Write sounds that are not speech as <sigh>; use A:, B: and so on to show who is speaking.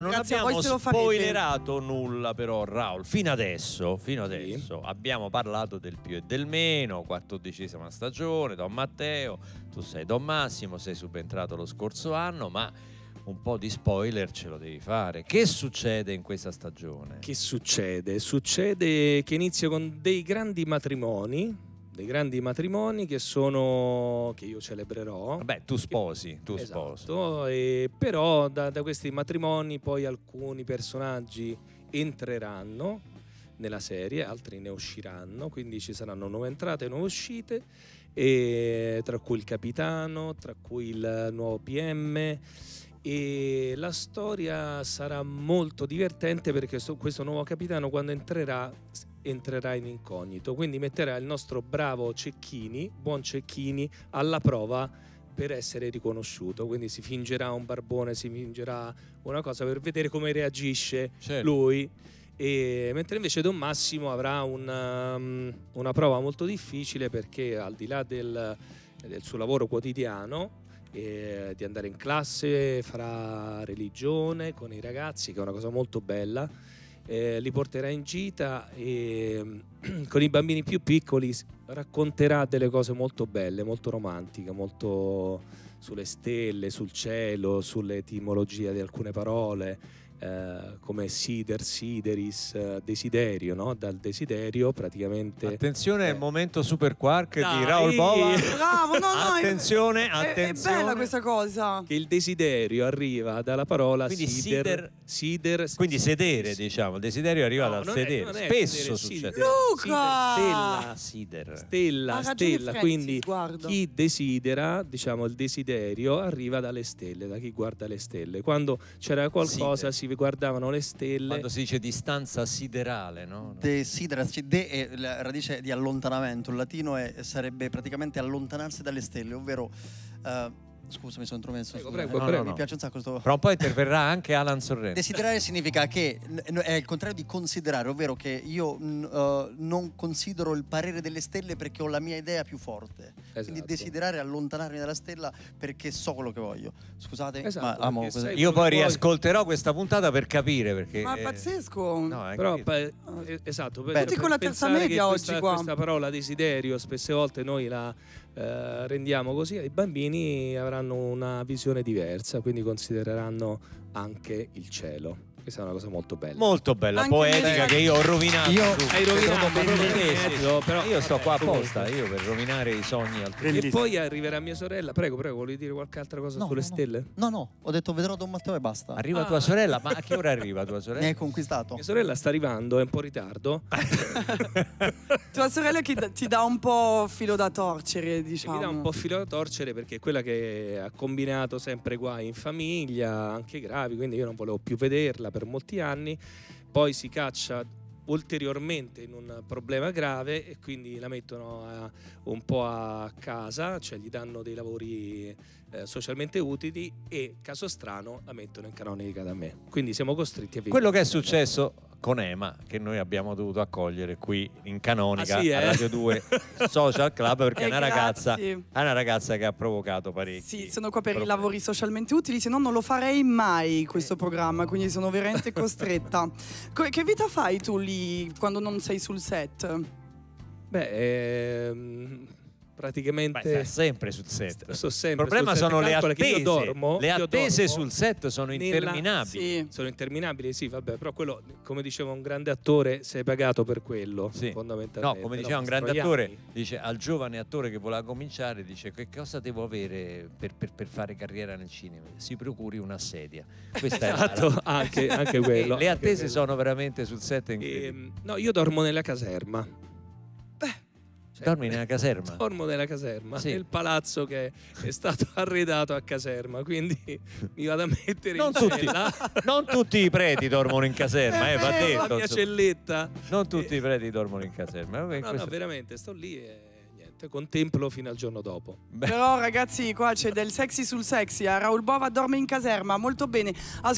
A: Non
B: voi
A: abbiamo spoilerato nulla però Raul, fino adesso, fino adesso abbiamo parlato del più e del meno, quattordicesima stagione, Don Matteo, tu sei Don Massimo, sei subentrato lo scorso anno, ma un po' di spoiler ce lo devi fare. Che succede in questa stagione?
C: Che succede? Succede che inizia con dei grandi matrimoni, dei grandi matrimoni che sono che io celebrerò.
A: Vabbè, tu sposi, tu sposi.
C: Esatto, e però da, da questi matrimoni poi alcuni personaggi entreranno nella serie, altri ne usciranno, quindi ci saranno nuove entrate e nuove uscite, e tra cui il capitano, tra cui il nuovo PM e la storia sarà molto divertente perché questo, nuovo capitano quando entrerà entrerà in incognito, quindi metterà il nostro bravo Cecchini, buon Cecchini, alla prova per essere riconosciuto, quindi si fingerà un barbone, si fingerà una cosa per vedere come reagisce
A: Certo.
C: lui. E, mentre invece Don Massimo avrà una, um, una prova molto difficile perché al di là del, del suo lavoro quotidiano, eh, di andare in classe, farà religione con i ragazzi, che è una cosa molto bella, eh, li porterà in gita e <clears throat> con i bambini più piccoli racconterà delle cose molto belle, molto romantiche, molto sulle stelle, sul cielo, sull'etimologia di alcune parole, eh, come sider, sideris, eh, desiderio, no? dal desiderio praticamente...
A: Attenzione, è il
C: Eh.
A: momento Super Quark di
C: Dai!
A: Raul Bova.
B: Bravo, no, no, è-
A: Attenzione,
B: è, è
A: attenzione.
B: bella questa cosa.
C: che il desiderio arriva dalla parola
A: Quindi
C: sider, sider,
A: Quindi sedere, diciamo, il desiderio arriva
C: No,
A: dal
C: è-
A: sedere.
C: è
A: Spesso
C: sedere,
A: succede.
C: sider,
B: Luca!
C: sider,
A: Ah, sider.
C: stella, stella,
B: Francis,
C: quindi
B: guarda.
C: chi desidera, diciamo il desiderio arriva dalle stelle, da chi guarda le stelle. Quando c'era qualcosa si guardavano le stelle.
A: Quando si dice distanza siderale, no?
D: Desidera, de è la radice di allontanamento, il latino è- sarebbe praticamente allontanarsi dalle stelle, ovvero... eh, scusa, mi sono intromesso.
C: Prego, prego,
D: eh,
A: prego.
D: Mi piace un sacco questo...
A: Fra un po' interverrà anche Alan Sorrento.
D: Desiderare significa che è il contrario di considerare, ovvero che io eh, non considero il parere delle stelle perché ho la mia idea più forte. Quindi
C: Esatto.
D: desiderare è allontanarmi dalla stella perché so quello che voglio. Scusate,
C: Esatto,
D: ma amo così.
A: Io poi
C: Poi-
A: riascolterò questa puntata per capire perché...
B: Ma è pazzesco.
A: no, è
C: Però pa- eh, esatto, per,
D: Tutti
C: per
B: con la terza media oggi
C: questa,
B: qua.
C: questa parola desiderio spesse volte noi la eh, rendiamo così, i bambini avranno una visione diversa, quindi considereranno anche il cielo. Questa è una cosa molto bella.
A: Molto bella,
B: Anche
A: poetica che io ho rovinato.
D: Io-
A: tu.
C: Hai rovinato proprio mezzo, però-
A: io sto qua
C: vabbè,
A: apposta, io per rovinare i sogni altri.
C: e poi arriverà mia sorella. Prego, prego, volevi dire qualche altra cosa
D: No,
C: sulle
D: no, no.
C: stelle?
D: No, no, ho detto vedrò Don Matteo e basta.
A: Arriva
C: Ah.
A: tua sorella, ma a che ora arriva tua
D: Mi
A: sorella?
D: hai conquistato.
C: Mia sorella sta arrivando, è un po' in ritardo. <laughs>
B: Tua sorella che ti dà un po' filo da torcere, diciamo.
C: Mi dà un po' filo da torcere perché è quella che ha combinato sempre guai in famiglia, anche gravi, quindi io non volevo più vederla per molti anni. Poi si caccia ulteriormente in un problema grave e quindi la mettono a- un po' a casa, cioè gli danno dei lavori eh, socialmente utili e, caso strano, la mettono in canonica da me. Quindi siamo costretti a vivere.
A: Quello che è successo con Ema, che noi abbiamo dovuto accogliere qui in Canonica
C: Ah, sì,
A: a
C: eh?
A: Radio 2 <laughs> Social Club perché è
B: Eh,
A: una ragazza, è una ragazza che ha provocato parecchi.
B: Sì, sono qua per i
A: problemi.
B: lavori socialmente utili, se no non lo farei mai questo programma, quindi sono veramente costretta. <laughs> Co- che vita fai tu lì quando non sei sul set?
C: Beh, ehm, praticamente...
A: Beh, sta sempre sul set.
C: Sto- sto sempre
A: Il problema
C: sul set.
A: sono le attese.
C: io dormo,
A: le
C: io
A: attese
C: dormo
A: sul set sono
C: nella-
A: interminabili.
B: Sì.
C: Sono interminabili, sì, vabbè, però quello, come diceva un grande attore, sei pagato per quello,
A: Sì.
C: fondamentalmente.
A: No, come
C: No,
A: diceva un grande attore, dice al giovane attore che voleva cominciare, dice che cosa devo avere per, per- per fare carriera nel cinema? Si procuri una sedia. Questa è la-
C: Esatto, anche, anche
A: E
C: quello.
A: le
C: anche
A: attese
C: quello.
A: sono veramente sul set.
C: Ehm, no, io dormo nella caserma. Cioè,
A: Dormi nella <laughs> caserma?
C: Dormo nella caserma,
A: Sì.
C: nel palazzo che è stato <laughs> arredato a caserma, quindi mi vado a mettere
A: Non
C: in
A: tutti,
C: cella.
A: non tutti i preti dormono in caserma, eh, va
B: È vero.
A: detto.
C: la mia celletta.
A: Non tutti i preti dormono in caserma. Vabbè,
C: No, no,
A: questo-
C: veramente, sto lì e niente, contemplo fino al giorno dopo.
A: Beh.
B: Però ragazzi, qua c'è del sexy sul sexy, a Raul Bova dorme in caserma, molto bene. Ascol-